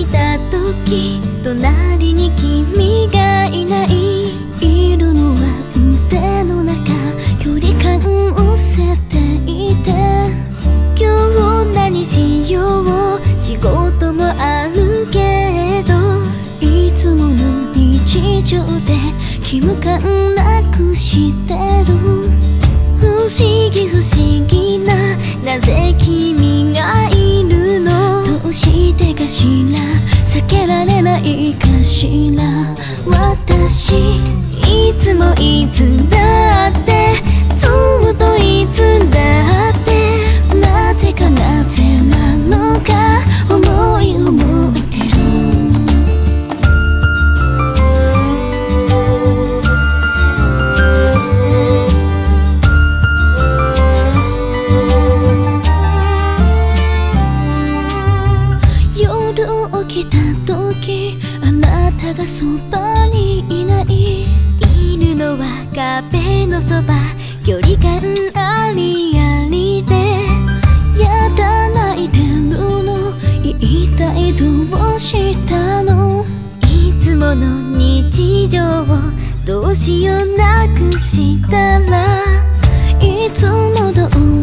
きた時隣に君がいない。いるのは腕の中距離感を捨てて。今日何しよう仕事もあるけど。いつもの日常で気向かなくし避けられないかしら。私いつもいつだたがそばにいない。いるのは壁のそば距離感ありありで。やだ泣いてるの一体どうしたの？いつもの日常をどうしようなくしたらいつも通り